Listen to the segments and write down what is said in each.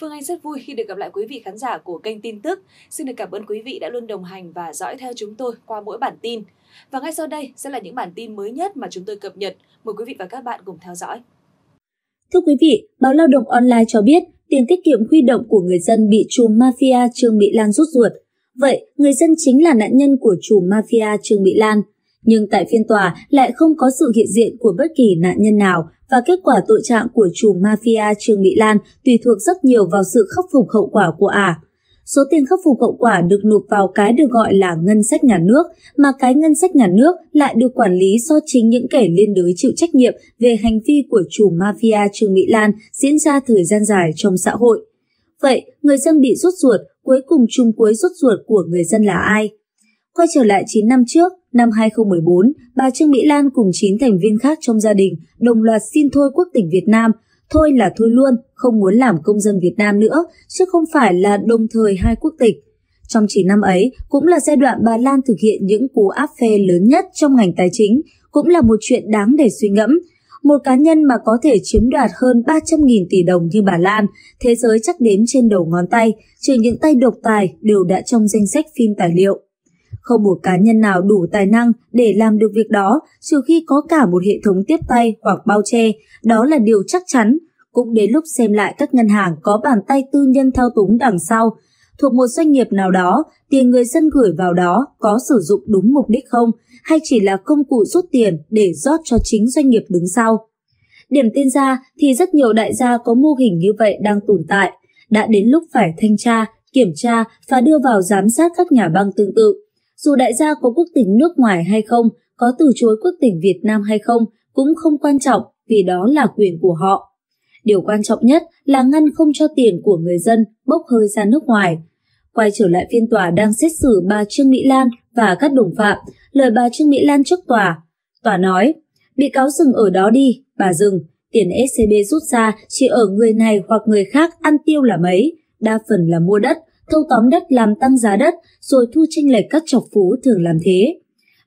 Phương Anh rất vui khi được gặp lại quý vị khán giả của kênh tin tức. Xin được cảm ơn quý vị đã luôn đồng hành và dõi theo chúng tôi qua mỗi bản tin. Và ngay sau đây sẽ là những bản tin mới nhất mà chúng tôi cập nhật. Mời quý vị và các bạn cùng theo dõi. Thưa quý vị, báo Lao động Online cho biết tiền tiết kiệm huy động của người dân bị chùm mafia Trương Mỹ Lan rút ruột. Vậy, người dân chính là nạn nhân của chùm mafia Trương Mỹ Lan. Nhưng tại phiên tòa lại không có sự hiện diện của bất kỳ nạn nhân nào và kết quả tội trạng của chùm mafia Trương Mỹ Lan tùy thuộc rất nhiều vào sự khắc phục hậu quả của ả. À. Số tiền khắc phục hậu quả được nộp vào cái được gọi là ngân sách nhà nước, mà cái ngân sách nhà nước lại được quản lý do chính những kẻ liên đới chịu trách nhiệm về hành vi của chủ mafia Trương Mỹ Lan diễn ra thời gian dài trong xã hội. Vậy, người dân bị rút ruột, cuối cùng chung cuối rút ruột của người dân là ai? Quay trở lại 9 năm trước, năm 2014, bà Trương Mỹ Lan cùng 9 thành viên khác trong gia đình đồng loạt xin thôi quốc tịch Việt Nam thôi là thôi luôn, không muốn làm công dân Việt Nam nữa, chứ không phải là đồng thời hai quốc tịch. Trong chỉ năm ấy, cũng là giai đoạn bà Lan thực hiện những cú áp phê lớn nhất trong ngành tài chính, cũng là một chuyện đáng để suy ngẫm. Một cá nhân mà có thể chiếm đoạt hơn 300.000 tỷ đồng như bà Lan, thế giới chắc đếm trên đầu ngón tay, trừ những tay độc tài đều đã trong danh sách phim tài liệu. Không một cá nhân nào đủ tài năng để làm được việc đó trừ khi có cả một hệ thống tiếp tay hoặc bao che, đó là điều chắc chắn. Cũng đến lúc xem lại các ngân hàng có bàn tay tư nhân thao túng đằng sau. Thuộc một doanh nghiệp nào đó, tiền người dân gửi vào đó có sử dụng đúng mục đích không, hay chỉ là công cụ rút tiền để rót cho chính doanh nghiệp đứng sau. Điểm tin ra thì rất nhiều đại gia có mô hình như vậy đang tồn tại. Đã đến lúc phải thanh tra, kiểm tra và đưa vào giám sát các nhà băng tương tự. Dù đại gia có quốc tịch nước ngoài hay không, có từ chối quốc tịch Việt Nam hay không cũng không quan trọng vì đó là quyền của họ. Điều quan trọng nhất là ngăn không cho tiền của người dân bốc hơi ra nước ngoài. Quay trở lại phiên tòa đang xét xử bà Trương Mỹ Lan và các đồng phạm, lời bà Trương Mỹ Lan trước tòa. Tòa nói, bị cáo dừng ở đó đi, bà dừng, tiền SCB rút ra chỉ ở người này hoặc người khác ăn tiêu là mấy, đa phần là mua đất, thâu tóm đất làm tăng giá đất rồi thu tranh lệch các chọc phú thường làm thế.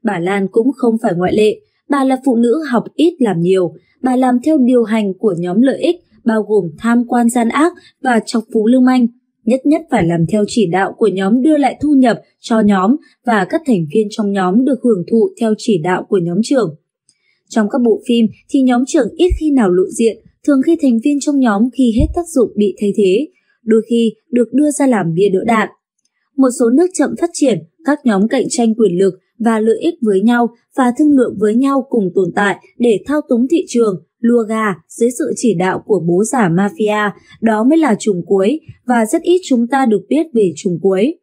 Bà Lan cũng không phải ngoại lệ, bà là phụ nữ học ít làm nhiều, bà làm theo điều hành của nhóm lợi ích bao gồm tham quan gian ác và chọc phú lưu manh. Nhất nhất phải làm theo chỉ đạo của nhóm đưa lại thu nhập cho nhóm và các thành viên trong nhóm được hưởng thụ theo chỉ đạo của nhóm trưởng. Trong các bộ phim thì nhóm trưởng ít khi nào lộ diện, thường khi thành viên trong nhóm khi hết tác dụng bị thay thế, đôi khi được đưa ra làm bia đỡ đạn. Một số nước chậm phát triển, các nhóm cạnh tranh quyền lực và lợi ích với nhau và thương lượng với nhau cùng tồn tại để thao túng thị trường, lùa gà dưới sự chỉ đạo của bố giả mafia, đó mới là trùng cuối và rất ít chúng ta được biết về trùng cuối.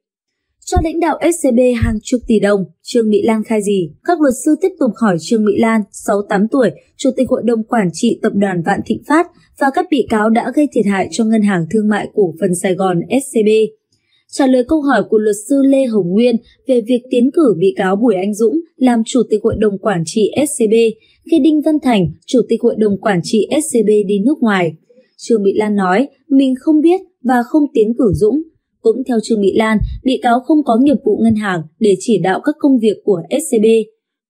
Cho lãnh đạo SCB hàng chục tỷ đồng, Trương Mỹ Lan khai gì? Các luật sư tiếp tục hỏi Trương Mỹ Lan, 68 tuổi, Chủ tịch Hội đồng Quản trị Tập đoàn Vạn Thịnh Phát và các bị cáo đã gây thiệt hại cho Ngân hàng Thương mại Cổ phần Sài Gòn SCB. Trả lời câu hỏi của luật sư Lê Hồng Nguyên về việc tiến cử bị cáo Bùi Anh Dũng làm Chủ tịch Hội đồng Quản trị SCB khi Đinh Văn Thành, Chủ tịch Hội đồng Quản trị SCB đi nước ngoài. Trương Mỹ Lan nói mình không biết và không tiến cử Dũng. Cũng theo Trương Mỹ Lan, bị cáo không có nghiệp vụ ngân hàng để chỉ đạo các công việc của SCB.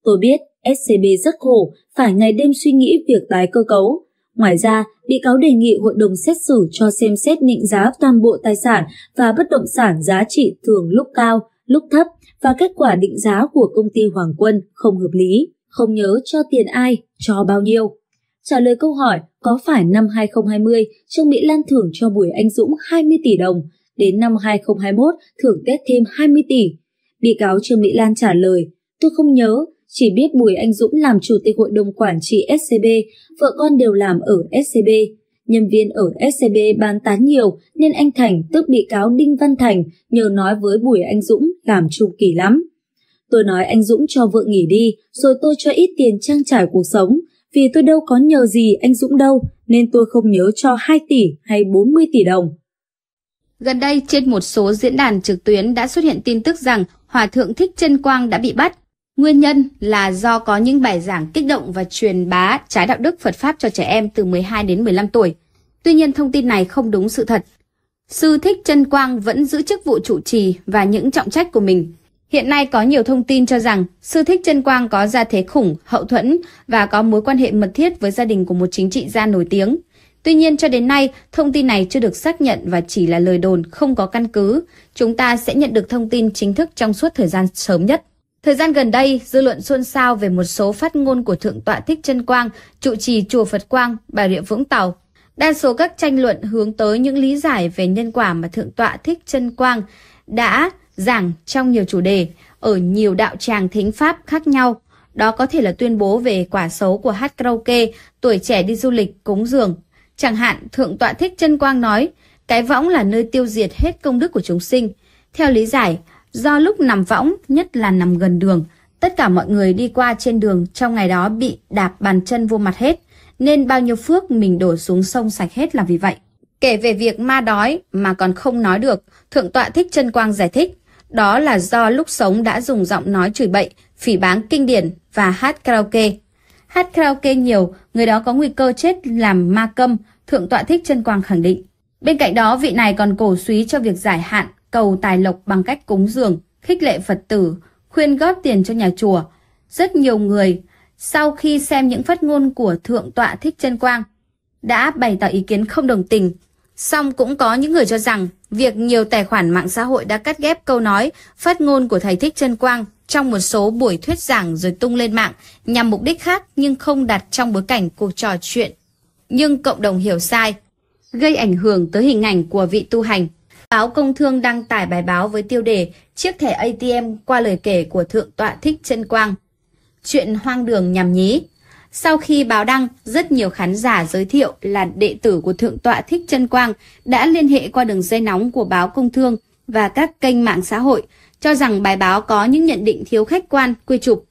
Tôi biết SCB rất khổ, phải ngày đêm suy nghĩ việc tái cơ cấu. Ngoài ra, bị cáo đề nghị hội đồng xét xử cho xem xét định giá toàn bộ tài sản và bất động sản giá trị thường lúc cao, lúc thấp và kết quả định giá của công ty Hoàng Quân không hợp lý, không nhớ cho tiền ai, cho bao nhiêu. Trả lời câu hỏi có phải năm 2020 Trương Mỹ Lan thưởng cho Bùi Anh Dũng 20 tỷ đồng, đến năm 2021 thưởng Tết thêm 20 tỷ. Bị cáo Trương Mỹ Lan trả lời, tôi không nhớ, chỉ biết Bùi Anh Dũng làm chủ tịch hội đồng quản trị SCB, vợ con đều làm ở SCB. Nhân viên ở SCB bán tán nhiều nên anh Thành tức bị cáo Đinh Văn Thành nhờ nói với Bùi Anh Dũng làm chu kỳ lắm. Tôi nói anh Dũng cho vợ nghỉ đi rồi tôi cho ít tiền trang trải cuộc sống vì tôi đâu có nhờ gì anh Dũng đâu nên tôi không nhớ cho 2 tỷ hay 40 tỷ đồng. Gần đây, trên một số diễn đàn trực tuyến đã xuất hiện tin tức rằng Hòa Thượng Thích Trân Quang đã bị bắt. Nguyên nhân là do có những bài giảng kích động và truyền bá trái đạo đức Phật Pháp cho trẻ em từ 12 đến 15 tuổi. Tuy nhiên thông tin này không đúng sự thật. Sư Thích Trân Quang vẫn giữ chức vụ trụ trì và những trọng trách của mình. Hiện nay có nhiều thông tin cho rằng Sư Thích Trân Quang có gia thế khủng, hậu thuẫn và có mối quan hệ mật thiết với gia đình của một chính trị gia nổi tiếng. Tuy nhiên cho đến nay, thông tin này chưa được xác nhận và chỉ là lời đồn không có căn cứ. Chúng ta sẽ nhận được thông tin chính thức trong suốt thời gian sớm nhất. Thời gian gần đây, dư luận xôn xao về một số phát ngôn của Thượng tọa Thích Trân Quang, trụ trì Chùa Phật Quang, Bà Rịa Vũng Tàu. Đa số các tranh luận hướng tới những lý giải về nhân quả mà Thượng tọa Thích Trân Quang đã giảng trong nhiều chủ đề ở nhiều đạo tràng thính pháp khác nhau. Đó có thể là tuyên bố về quả xấu của hát karaoke, tuổi trẻ đi du lịch, cúng dường. Chẳng hạn, Thượng tọa Thích chân Quang nói, cái võng là nơi tiêu diệt hết công đức của chúng sinh. Theo lý giải, Do lúc nằm võng, nhất là nằm gần đường, tất cả mọi người đi qua trên đường trong ngày đó bị đạp bàn chân vô mặt hết, nên bao nhiêu phước mình đổ xuống sông sạch hết là vì vậy. Kể về việc ma đói mà còn không nói được, Thượng tọa Thích chân Quang giải thích, đó là do lúc sống đã dùng giọng nói chửi bậy, phỉ báng kinh điển và hát karaoke. Hát karaoke nhiều, người đó có nguy cơ chết làm ma câm, Thượng tọa Thích chân Quang khẳng định. Bên cạnh đó, vị này còn cổ suý cho việc giải hạn cầu tài lộc bằng cách cúng dường, khích lệ Phật tử, khuyên góp tiền cho nhà chùa. Rất nhiều người sau khi xem những phát ngôn của Thượng tọa Thích Chân Quang đã bày tỏ ý kiến không đồng tình. Song cũng có những người cho rằng việc nhiều tài khoản mạng xã hội đã cắt ghép câu nói phát ngôn của thầy Thích Chân Quang trong một số buổi thuyết giảng rồi tung lên mạng nhằm mục đích khác nhưng không đặt trong bối cảnh cuộc trò chuyện. Nhưng cộng đồng hiểu sai, gây ảnh hưởng tới hình ảnh của vị tu hành. Báo Công Thương đăng tải bài báo với tiêu đề Chiếc thẻ ATM qua lời kể của Thượng tọa Thích Trân Quang. Chuyện hoang đường nhằm nhí. Sau khi báo đăng, rất nhiều khán giả giới thiệu là đệ tử của Thượng tọa Thích Trân Quang đã liên hệ qua đường dây nóng của báo Công Thương và các kênh mạng xã hội, cho rằng bài báo có những nhận định thiếu khách quan, quy trục.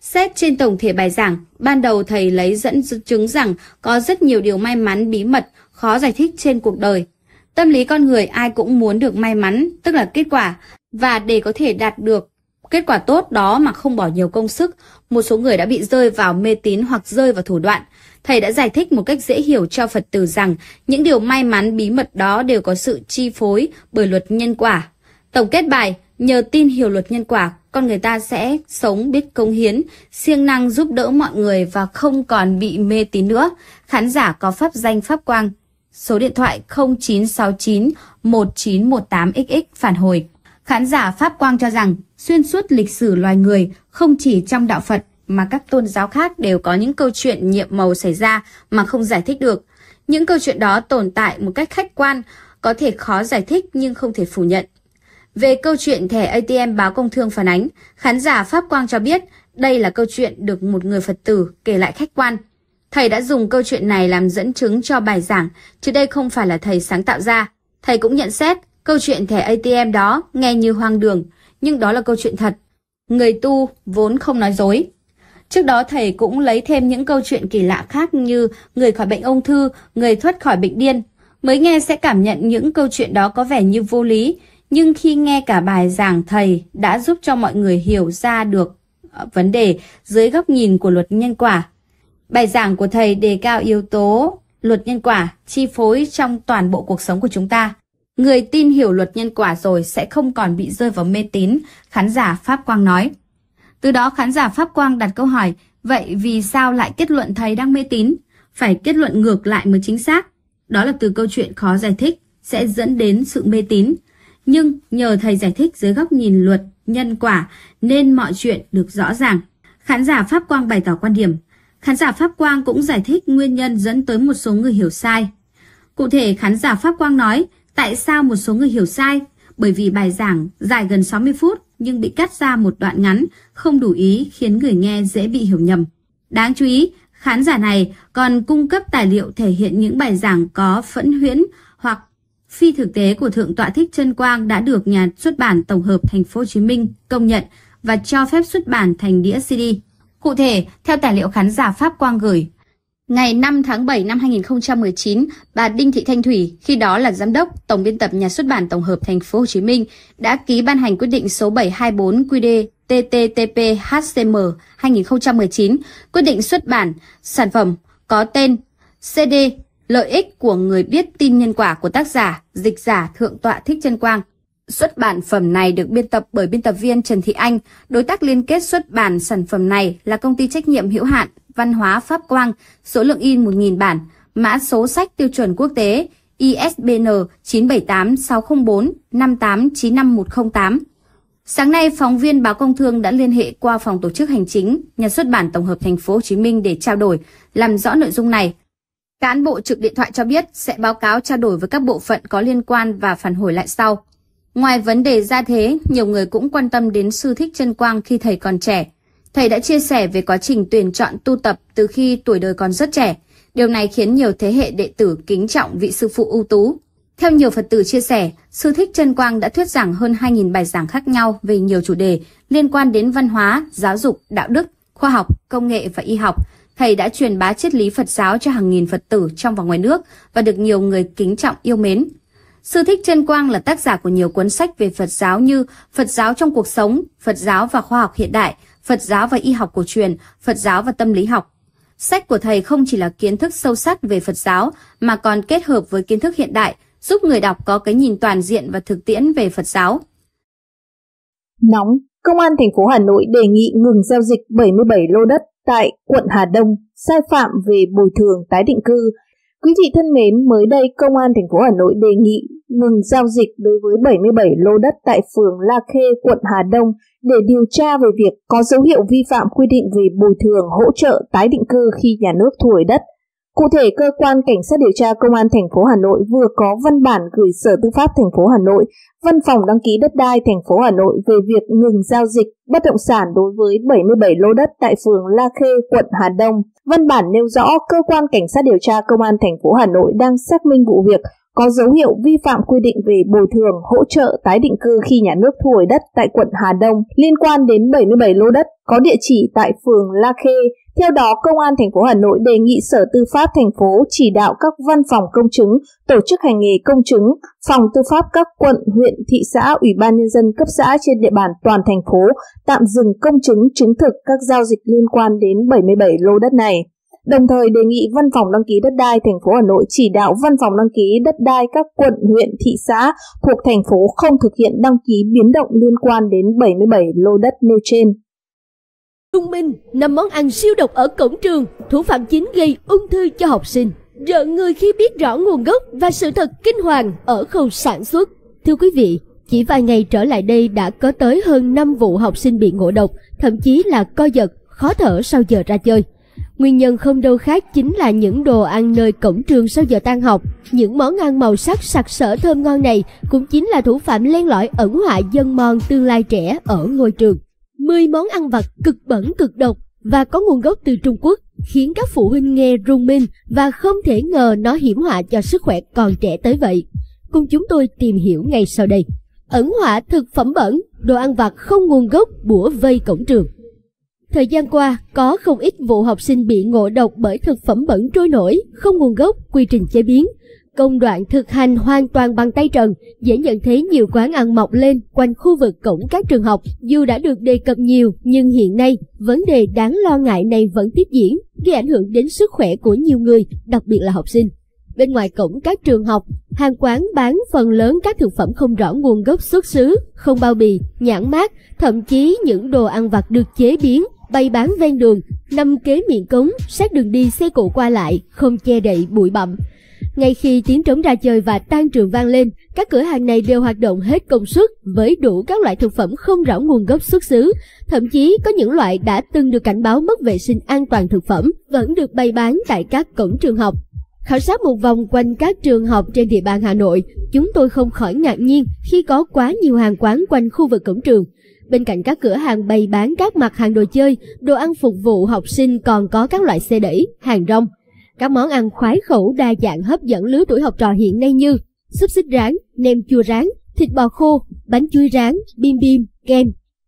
Xét trên tổng thể bài giảng, ban đầu thầy lấy dẫn chứng rằng có rất nhiều điều may mắn bí mật, khó giải thích trên cuộc đời. Tâm lý con người ai cũng muốn được may mắn, tức là kết quả. Và để có thể đạt được kết quả tốt đó mà không bỏ nhiều công sức, một số người đã bị rơi vào mê tín hoặc rơi vào thủ đoạn. Thầy đã giải thích một cách dễ hiểu cho Phật tử rằng những điều may mắn bí mật đó đều có sự chi phối bởi luật nhân quả. Tổng kết bài, nhờ tin hiểu luật nhân quả, con người ta sẽ sống biết công hiến, siêng năng giúp đỡ mọi người và không còn bị mê tín nữa. Khán giả có pháp danh pháp quang, số điện thoại 0969 1918XX phản hồi. Khán giả Pháp Quang cho rằng xuyên suốt lịch sử loài người không chỉ trong đạo Phật mà các tôn giáo khác đều có những câu chuyện nhiệm màu xảy ra mà không giải thích được. Những câu chuyện đó tồn tại một cách khách quan, có thể khó giải thích nhưng không thể phủ nhận. Về câu chuyện thẻ ATM báo công thương phản ánh, khán giả Pháp Quang cho biết đây là câu chuyện được một người Phật tử kể lại khách quan. Thầy đã dùng câu chuyện này làm dẫn chứng cho bài giảng, chứ đây không phải là thầy sáng tạo ra. Thầy cũng nhận xét, câu chuyện thẻ ATM đó nghe như hoang đường, nhưng đó là câu chuyện thật. Người tu vốn không nói dối. Trước đó thầy cũng lấy thêm những câu chuyện kỳ lạ khác như người khỏi bệnh ung thư, người thoát khỏi bệnh điên. Mới nghe sẽ cảm nhận những câu chuyện đó có vẻ như vô lý, nhưng khi nghe cả bài giảng thầy đã giúp cho mọi người hiểu ra được ờ, vấn đề dưới góc nhìn của luật nhân quả. Bài giảng của thầy đề cao yếu tố luật nhân quả chi phối trong toàn bộ cuộc sống của chúng ta. Người tin hiểu luật nhân quả rồi sẽ không còn bị rơi vào mê tín, khán giả Pháp Quang nói. Từ đó khán giả Pháp Quang đặt câu hỏi, vậy vì sao lại kết luận thầy đang mê tín? Phải kết luận ngược lại mới chính xác. Đó là từ câu chuyện khó giải thích, sẽ dẫn đến sự mê tín. Nhưng nhờ thầy giải thích dưới góc nhìn luật, nhân quả, nên mọi chuyện được rõ ràng. Khán giả Pháp Quang bày tỏ quan điểm, Khán giả Pháp Quang cũng giải thích nguyên nhân dẫn tới một số người hiểu sai. Cụ thể, khán giả Pháp Quang nói tại sao một số người hiểu sai? Bởi vì bài giảng dài gần 60 phút nhưng bị cắt ra một đoạn ngắn, không đủ ý khiến người nghe dễ bị hiểu nhầm. Đáng chú ý, khán giả này còn cung cấp tài liệu thể hiện những bài giảng có phẫn huyễn hoặc phi thực tế của Thượng tọa Thích Trân Quang đã được nhà xuất bản tổng hợp Thành phố Hồ Chí Minh công nhận và cho phép xuất bản thành đĩa CD. Cụ thể, theo tài liệu khán giả Pháp Quang gửi, Ngày 5 tháng 7 năm 2019, bà Đinh Thị Thanh Thủy, khi đó là giám đốc tổng biên tập nhà xuất bản tổng hợp thành phố Hồ Chí Minh, đã ký ban hành quyết định số 724 QĐ TTTP HCM 2019, quyết định xuất bản sản phẩm có tên CD Lợi ích của người biết tin nhân quả của tác giả, dịch giả Thượng tọa Thích Trân Quang. Xuất bản phẩm này được biên tập bởi biên tập viên Trần Thị Anh. Đối tác liên kết xuất bản sản phẩm này là công ty trách nhiệm hữu hạn Văn hóa Pháp Quang, số lượng in 1.000 bản. mã số sách tiêu chuẩn quốc tế ISBN 978-604 5895108. Sáng nay, phóng viên báo Công Thương đã liên hệ qua phòng tổ chức hành chính, nhà xuất bản tổng hợp thành phố Hồ Chí Minh để trao đổi, làm rõ nội dung này. Cán bộ trực điện thoại cho biết sẽ báo cáo trao đổi với các bộ phận có liên quan và phản hồi lại sau. Ngoài vấn đề gia thế, nhiều người cũng quan tâm đến sư thích chân quang khi thầy còn trẻ. Thầy đã chia sẻ về quá trình tuyển chọn tu tập từ khi tuổi đời còn rất trẻ. Điều này khiến nhiều thế hệ đệ tử kính trọng vị sư phụ ưu tú. Theo nhiều Phật tử chia sẻ, Sư Thích Trân Quang đã thuyết giảng hơn 2.000 bài giảng khác nhau về nhiều chủ đề liên quan đến văn hóa, giáo dục, đạo đức, khoa học, công nghệ và y học. Thầy đã truyền bá triết lý Phật giáo cho hàng nghìn Phật tử trong và ngoài nước và được nhiều người kính trọng yêu mến. Sư Thích Trân Quang là tác giả của nhiều cuốn sách về Phật giáo như Phật giáo trong cuộc sống, Phật giáo và khoa học hiện đại, Phật giáo và y học cổ truyền, Phật giáo và tâm lý học. Sách của thầy không chỉ là kiến thức sâu sắc về Phật giáo mà còn kết hợp với kiến thức hiện đại, giúp người đọc có cái nhìn toàn diện và thực tiễn về Phật giáo. Nóng, Công an thành phố Hà Nội đề nghị ngừng giao dịch 77 lô đất tại quận Hà Đông, sai phạm về bồi thường tái định cư. Quý vị thân mến, mới đây Công an thành phố Hà Nội đề nghị ngừng giao dịch đối với 77 lô đất tại phường La Khê, quận Hà Đông để điều tra về việc có dấu hiệu vi phạm quy định về bồi thường hỗ trợ tái định cư khi nhà nước thu hồi đất. Cụ thể, cơ quan cảnh sát điều tra công an thành phố Hà Nội vừa có văn bản gửi Sở Tư pháp thành phố Hà Nội, Văn phòng đăng ký đất đai thành phố Hà Nội về việc ngừng giao dịch bất động sản đối với 77 lô đất tại phường La Khê, quận Hà Đông. Văn bản nêu rõ cơ quan cảnh sát điều tra công an thành phố Hà Nội đang xác minh vụ việc có dấu hiệu vi phạm quy định về bồi thường, hỗ trợ tái định cư khi nhà nước thu hồi đất tại quận Hà Đông liên quan đến 77 lô đất có địa chỉ tại phường La Khê. Theo đó, Công an thành phố Hà Nội đề nghị Sở Tư pháp thành phố chỉ đạo các văn phòng công chứng, tổ chức hành nghề công chứng, phòng tư pháp các quận, huyện, thị xã, ủy ban nhân dân cấp xã trên địa bàn toàn thành phố tạm dừng công chứng chứng thực các giao dịch liên quan đến 77 lô đất này. Đồng thời đề nghị Văn phòng đăng ký đất đai thành phố Hà Nội chỉ đạo Văn phòng đăng ký đất đai các quận, huyện, thị xã thuộc thành phố không thực hiện đăng ký biến động liên quan đến 77 lô đất nêu trên. Trung Minh, năm món ăn siêu độc ở cổng trường, thủ phạm chính gây ung thư cho học sinh. Rợn người khi biết rõ nguồn gốc và sự thật kinh hoàng ở khâu sản xuất. Thưa quý vị, chỉ vài ngày trở lại đây đã có tới hơn 5 vụ học sinh bị ngộ độc, thậm chí là co giật, khó thở sau giờ ra chơi. Nguyên nhân không đâu khác chính là những đồ ăn nơi cổng trường sau giờ tan học. Những món ăn màu sắc sặc sỡ thơm ngon này cũng chính là thủ phạm len lỏi ẩn họa dân mòn tương lai trẻ ở ngôi trường. 10 món ăn vặt cực bẩn cực độc và có nguồn gốc từ Trung Quốc khiến các phụ huynh nghe rung minh và không thể ngờ nó hiểm họa cho sức khỏe còn trẻ tới vậy. Cùng chúng tôi tìm hiểu ngay sau đây. Ẩn họa thực phẩm bẩn, đồ ăn vặt không nguồn gốc bủa vây cổng trường. Thời gian qua, có không ít vụ học sinh bị ngộ độc bởi thực phẩm bẩn trôi nổi, không nguồn gốc, quy trình chế biến. Công đoạn thực hành hoàn toàn bằng tay trần, dễ nhận thấy nhiều quán ăn mọc lên quanh khu vực cổng các trường học. Dù đã được đề cập nhiều, nhưng hiện nay, vấn đề đáng lo ngại này vẫn tiếp diễn, gây ảnh hưởng đến sức khỏe của nhiều người, đặc biệt là học sinh. Bên ngoài cổng các trường học, hàng quán bán phần lớn các thực phẩm không rõ nguồn gốc xuất xứ, không bao bì, nhãn mát, thậm chí những đồ ăn vặt được chế biến bày bán ven đường, nằm kế miệng cống, sát đường đi xe cộ qua lại, không che đậy bụi bặm. Ngay khi tiếng trống ra chơi và tan trường vang lên, các cửa hàng này đều hoạt động hết công suất với đủ các loại thực phẩm không rõ nguồn gốc xuất xứ. Thậm chí có những loại đã từng được cảnh báo mất vệ sinh an toàn thực phẩm vẫn được bày bán tại các cổng trường học. Khảo sát một vòng quanh các trường học trên địa bàn Hà Nội, chúng tôi không khỏi ngạc nhiên khi có quá nhiều hàng quán quanh khu vực cổng trường. Bên cạnh các cửa hàng bày bán các mặt hàng đồ chơi, đồ ăn phục vụ học sinh còn có các loại xe đẩy, hàng rong. Các món ăn khoái khẩu đa dạng hấp dẫn lứa tuổi học trò hiện nay như xúc xích rán, nem chua rán, thịt bò khô, bánh chuối rán, bim bim, kem.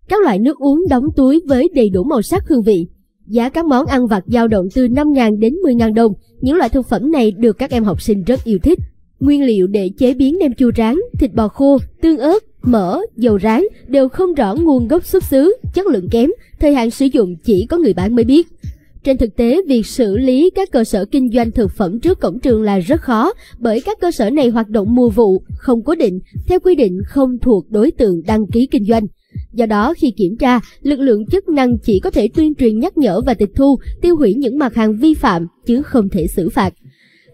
Các loại nước uống đóng túi với đầy đủ màu sắc hương vị. Giá các món ăn vặt dao động từ 5.000 đến 10.000 đồng. Những loại thực phẩm này được các em học sinh rất yêu thích. Nguyên liệu để chế biến nem chua rán, thịt bò khô, tương ớt, mỡ, dầu rán đều không rõ nguồn gốc xuất xứ, chất lượng kém, thời hạn sử dụng chỉ có người bán mới biết. Trên thực tế, việc xử lý các cơ sở kinh doanh thực phẩm trước cổng trường là rất khó bởi các cơ sở này hoạt động mùa vụ, không cố định, theo quy định không thuộc đối tượng đăng ký kinh doanh. Do đó, khi kiểm tra, lực lượng chức năng chỉ có thể tuyên truyền nhắc nhở và tịch thu, tiêu hủy những mặt hàng vi phạm chứ không thể xử phạt.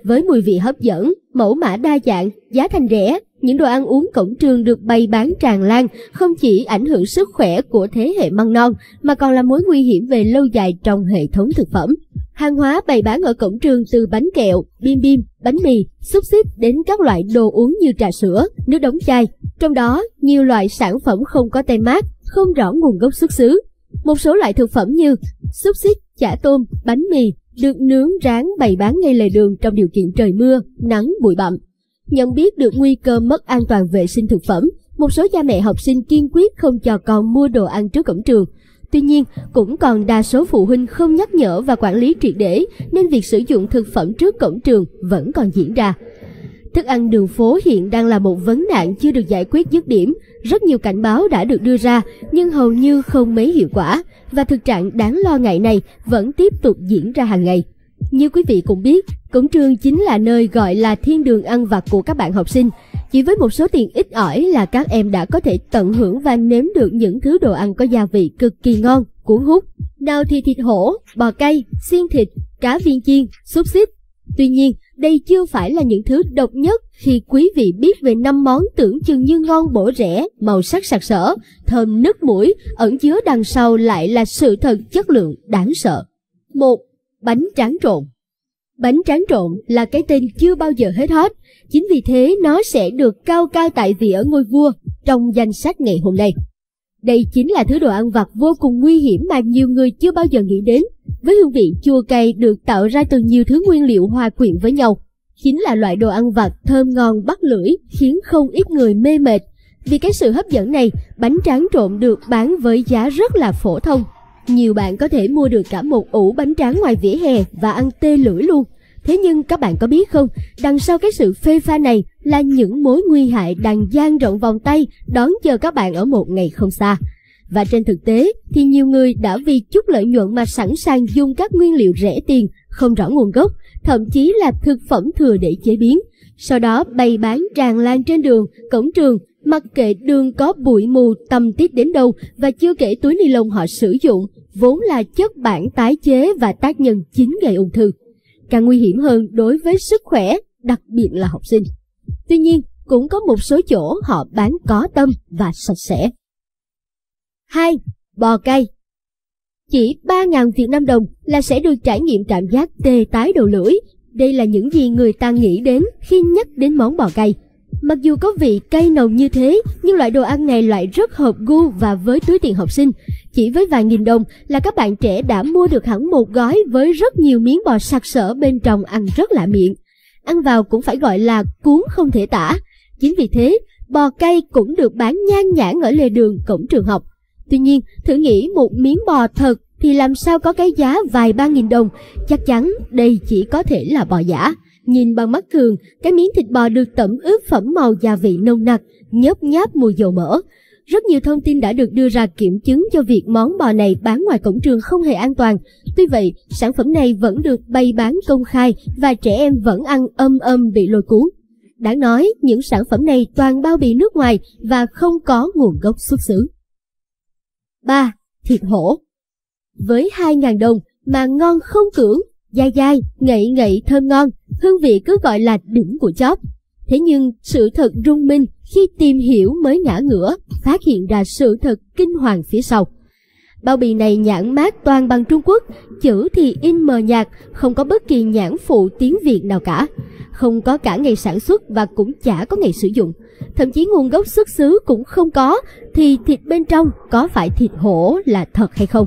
Với mùi vị hấp dẫn, mẫu mã đa dạng, giá thành rẻ, những đồ ăn uống cổng trường được bày bán tràn lan không chỉ ảnh hưởng sức khỏe của thế hệ măng non mà còn là mối nguy hiểm về lâu dài trong hệ thống thực phẩm. Hàng hóa bày bán ở cổng trường từ bánh kẹo, bim bim, bánh mì, xúc xích đến các loại đồ uống như trà sữa, nước đóng chai. Trong đó, nhiều loại sản phẩm không có tem mát, không rõ nguồn gốc xuất xứ. Một số loại thực phẩm như xúc xích, chả tôm, bánh mì được nướng rán bày bán ngay lề đường trong điều kiện trời mưa, nắng, bụi bặm. Nhận biết được nguy cơ mất an toàn vệ sinh thực phẩm, một số cha mẹ học sinh kiên quyết không cho con mua đồ ăn trước cổng trường. Tuy nhiên, cũng còn đa số phụ huynh không nhắc nhở và quản lý triệt để nên việc sử dụng thực phẩm trước cổng trường vẫn còn diễn ra. Thức ăn đường phố hiện đang là một vấn nạn chưa được giải quyết dứt điểm. Rất nhiều cảnh báo đã được đưa ra nhưng hầu như không mấy hiệu quả và thực trạng đáng lo ngại này vẫn tiếp tục diễn ra hàng ngày. Như quý vị cũng biết, cổng trường chính là nơi gọi là thiên đường ăn vặt của các bạn học sinh. Chỉ với một số tiền ít ỏi là các em đã có thể tận hưởng và nếm được những thứ đồ ăn có gia vị cực kỳ ngon, cuốn hút. Nào thì thịt hổ, bò cay, xiên thịt, cá viên chiên, xúc xích. Tuy nhiên, đây chưa phải là những thứ độc nhất khi quý vị biết về năm món tưởng chừng như ngon bổ rẻ, màu sắc sặc sỡ, thơm nức mũi, ẩn chứa đằng sau lại là sự thật chất lượng đáng sợ. một Bánh tráng trộn Bánh tráng trộn là cái tên chưa bao giờ hết hot, chính vì thế nó sẽ được cao cao tại vị ở ngôi vua trong danh sách ngày hôm nay. Đây chính là thứ đồ ăn vặt vô cùng nguy hiểm mà nhiều người chưa bao giờ nghĩ đến. Với hương vị chua cay được tạo ra từ nhiều thứ nguyên liệu hòa quyện với nhau. Chính là loại đồ ăn vặt thơm ngon bắt lưỡi khiến không ít người mê mệt. Vì cái sự hấp dẫn này, bánh tráng trộn được bán với giá rất là phổ thông. Nhiều bạn có thể mua được cả một ủ bánh tráng ngoài vỉa hè và ăn tê lưỡi luôn. Thế nhưng các bạn có biết không, đằng sau cái sự phê pha này là những mối nguy hại đang dang rộng vòng tay đón chờ các bạn ở một ngày không xa. Và trên thực tế thì nhiều người đã vì chút lợi nhuận mà sẵn sàng dùng các nguyên liệu rẻ tiền, không rõ nguồn gốc, thậm chí là thực phẩm thừa để chế biến. Sau đó bày bán tràn lan trên đường, cổng trường, mặc kệ đường có bụi mù tầm tiết đến đâu và chưa kể túi ni lông họ sử dụng, vốn là chất bản tái chế và tác nhân chính gây ung thư càng nguy hiểm hơn đối với sức khỏe, đặc biệt là học sinh. Tuy nhiên, cũng có một số chỗ họ bán có tâm và sạch sẽ. 2. Bò cay Chỉ 3.000 Việt Nam đồng là sẽ được trải nghiệm cảm giác tê tái đầu lưỡi. Đây là những gì người ta nghĩ đến khi nhắc đến món bò cay. Mặc dù có vị cay nồng như thế, nhưng loại đồ ăn này lại rất hợp gu và với túi tiền học sinh. Chỉ với vài nghìn đồng là các bạn trẻ đã mua được hẳn một gói với rất nhiều miếng bò sặc sỡ bên trong ăn rất lạ miệng. Ăn vào cũng phải gọi là cuốn không thể tả. Chính vì thế, bò cay cũng được bán nhan nhản ở lề đường cổng trường học. Tuy nhiên, thử nghĩ một miếng bò thật thì làm sao có cái giá vài ba nghìn đồng, chắc chắn đây chỉ có thể là bò giả. Nhìn bằng mắt thường, cái miếng thịt bò được tẩm ướp phẩm màu gia vị nông nặc, nhớp nháp mùi dầu mỡ. Rất nhiều thông tin đã được đưa ra kiểm chứng cho việc món bò này bán ngoài cổng trường không hề an toàn. Tuy vậy, sản phẩm này vẫn được bày bán công khai và trẻ em vẫn ăn âm âm bị lôi cuốn. Đáng nói, những sản phẩm này toàn bao bì nước ngoài và không có nguồn gốc xuất xứ. 3. Thịt hổ Với 2.000 đồng mà ngon không cưỡng, dai dai, ngậy ngậy thơm ngon, hương vị cứ gọi là đỉnh của chóp. Thế nhưng sự thật rung minh khi tìm hiểu mới ngã ngửa, phát hiện ra sự thật kinh hoàng phía sau. Bao bì này nhãn mát toàn bằng Trung Quốc, chữ thì in mờ nhạt, không có bất kỳ nhãn phụ tiếng Việt nào cả. Không có cả ngày sản xuất và cũng chả có ngày sử dụng. Thậm chí nguồn gốc xuất xứ cũng không có, thì thịt bên trong có phải thịt hổ là thật hay không?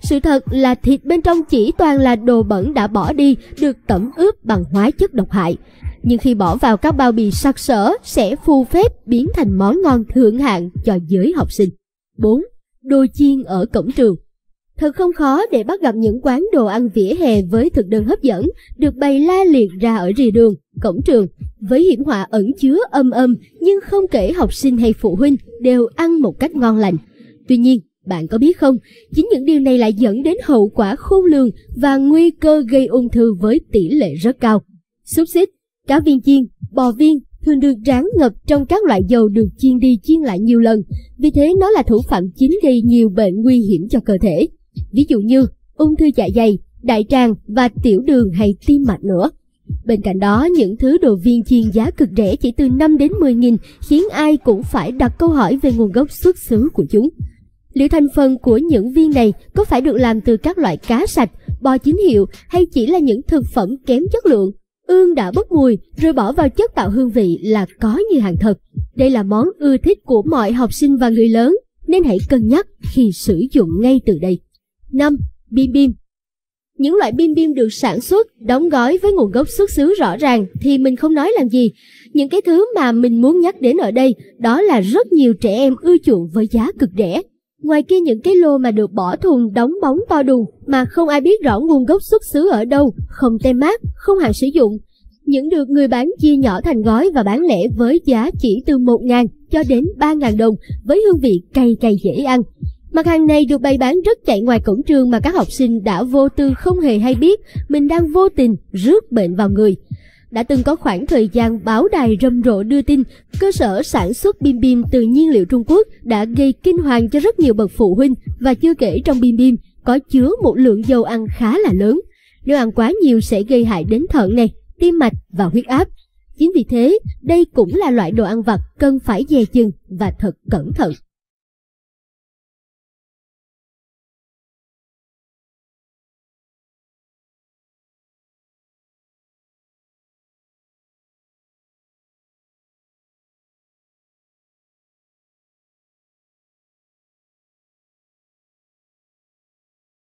Sự thật là thịt bên trong chỉ toàn là đồ bẩn đã bỏ đi, được tẩm ướp bằng hóa chất độc hại. Nhưng khi bỏ vào các bao bì sặc sỡ sẽ phù phép biến thành món ngon thượng hạng cho giới học sinh. 4. Đồ chiên ở cổng trường Thật không khó để bắt gặp những quán đồ ăn vỉa hè với thực đơn hấp dẫn được bày la liệt ra ở rìa đường, cổng trường, với hiểm họa ẩn chứa âm âm nhưng không kể học sinh hay phụ huynh đều ăn một cách ngon lành. Tuy nhiên, bạn có biết không, chính những điều này lại dẫn đến hậu quả khôn lường và nguy cơ gây ung thư với tỷ lệ rất cao. Xúc xích, cá viên chiên, bò viên thường được rán ngập trong các loại dầu được chiên đi chiên lại nhiều lần, vì thế nó là thủ phạm chính gây nhiều bệnh nguy hiểm cho cơ thể. Ví dụ như ung thư dạ dày, đại tràng và tiểu đường hay tim mạch nữa. Bên cạnh đó, những thứ đồ viên chiên giá cực rẻ chỉ từ 5 đến 10 nghìn khiến ai cũng phải đặt câu hỏi về nguồn gốc xuất xứ của chúng. Liệu thành phần của những viên này có phải được làm từ các loại cá sạch, bò chính hiệu hay chỉ là những thực phẩm kém chất lượng? Ương đã bốc mùi rồi bỏ vào chất tạo hương vị là có như hàng thật. Đây là món ưa thích của mọi học sinh và người lớn nên hãy cân nhắc khi sử dụng ngay từ đây. 5. Bim bim những loại bim bim được sản xuất, đóng gói với nguồn gốc xuất xứ rõ ràng thì mình không nói làm gì. Những cái thứ mà mình muốn nhắc đến ở đây đó là rất nhiều trẻ em ưa chuộng với giá cực rẻ. Ngoài kia những cái lô mà được bỏ thùng đóng bóng to đùng mà không ai biết rõ nguồn gốc xuất xứ ở đâu, không tem mát, không hạn sử dụng. Những được người bán chia nhỏ thành gói và bán lẻ với giá chỉ từ 1.000 cho đến 3.000 đồng với hương vị cay cay dễ ăn. Mặt hàng này được bày bán rất chạy ngoài cổng trường mà các học sinh đã vô tư không hề hay biết mình đang vô tình rước bệnh vào người. Đã từng có khoảng thời gian báo đài rầm rộ đưa tin cơ sở sản xuất bim bim từ nhiên liệu Trung Quốc đã gây kinh hoàng cho rất nhiều bậc phụ huynh và chưa kể trong bim bim có chứa một lượng dầu ăn khá là lớn. Nếu ăn quá nhiều sẽ gây hại đến thận này, tim mạch và huyết áp. Chính vì thế, đây cũng là loại đồ ăn vặt cần phải dè chừng và thật cẩn thận.